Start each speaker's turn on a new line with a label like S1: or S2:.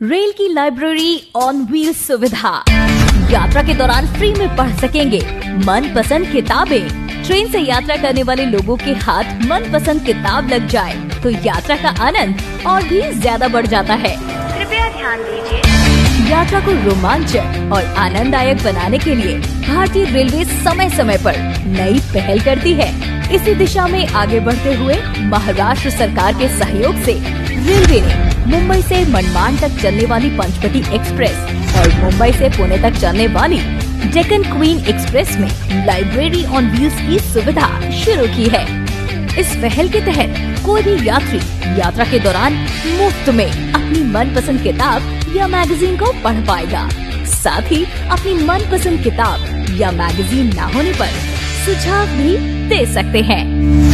S1: Rail की library on wheel सुविधा। यात्रा के दौरान फ्री में पढ़ सकेंगे मन पसंद किताबें। ट्रेन से यात्रा करने वाले लोगों के हाथ मन पसंद किताब लग जाए तो यात्रा का आनंद और भी ज़्यादा बढ़ जाता है।
S2: कृपया ध्यान दीजिए।
S1: यात्रा को रोमांचक और आनंददायक बनाने के लिए भारतीय रेलवे समय समय पर नई पहल करती है। इसी दिशा में आगे बढ़ते हुए महाराष्ट्र सरकार के सहयोग से रेलवे ने मुंबई से मनमान तक चलने वाली पंचवटी एक्सप्रेस और मुंबई से पुणे तक चलने वाली डेक्कन क्वीन एक्सप्रेस में लाइब्रेरी ऑन व्हील्स की सुविधा शुरू की है। इस पहल के तहत कोई भी यात्री यात्रा के दौरान मुफ़्त में अपनी मनपसंद किताब या मैगजीन को पढ़ पाएगा। साथ ही अपनी मनपसंद किताब या मैगजीन न होने पर सुझाव भी दे सकते हैं।